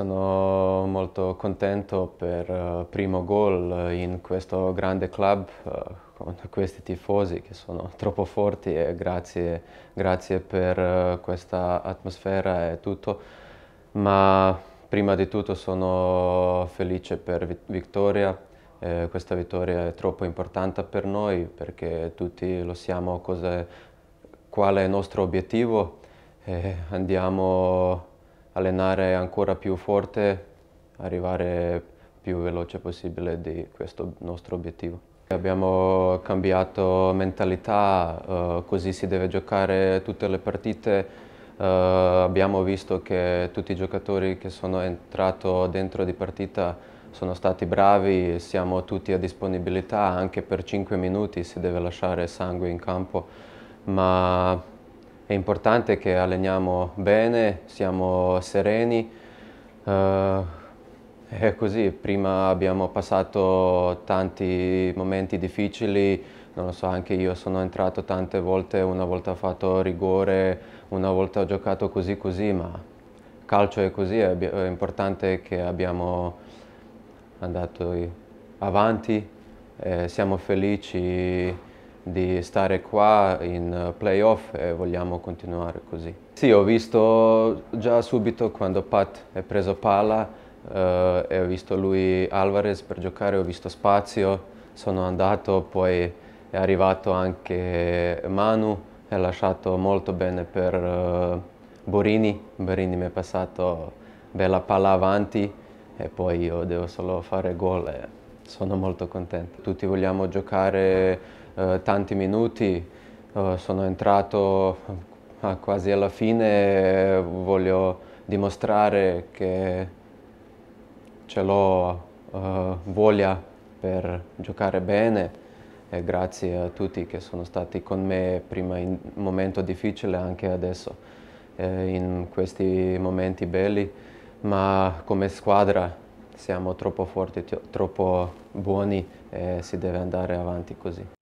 Sono molto contento per il primo gol in questo grande club uh, con questi tifosi che sono troppo forti e grazie, grazie per uh, questa atmosfera e tutto. Ma prima di tutto sono felice per vittoria. Eh, questa vittoria è troppo importante per noi perché tutti lo siamo cosa, qual è il nostro obiettivo. Eh, andiamo allenare ancora più forte, arrivare più veloce possibile di questo nostro obiettivo. Abbiamo cambiato mentalità, uh, così si deve giocare tutte le partite. Uh, abbiamo visto che tutti i giocatori che sono entrati dentro di partita sono stati bravi, siamo tutti a disponibilità, anche per 5 minuti si deve lasciare sangue in campo, ma è importante che alleniamo bene, siamo sereni. Uh, è così, prima abbiamo passato tanti momenti difficili, non lo so, anche io sono entrato tante volte, una volta ho fatto rigore, una volta ho giocato così così, ma calcio è così, è importante che abbiamo andato avanti, eh, siamo felici di stare qua in playoff e vogliamo continuare così. Sì, ho visto già subito quando Pat è preso palla eh, e ho visto lui Alvarez per giocare, ho visto spazio, sono andato, poi è arrivato anche Manu, è lasciato molto bene per uh, Borini, Borini mi è passato bella palla avanti e poi io devo solo fare gol e sono molto contento. Tutti vogliamo giocare eh, tanti minuti, eh, sono entrato eh, quasi alla fine e voglio dimostrare che ce l'ho eh, voglia per giocare bene e grazie a tutti che sono stati con me prima in un momento difficile anche adesso eh, in questi momenti belli ma come squadra siamo troppo forti, troppo buoni e si deve andare avanti così.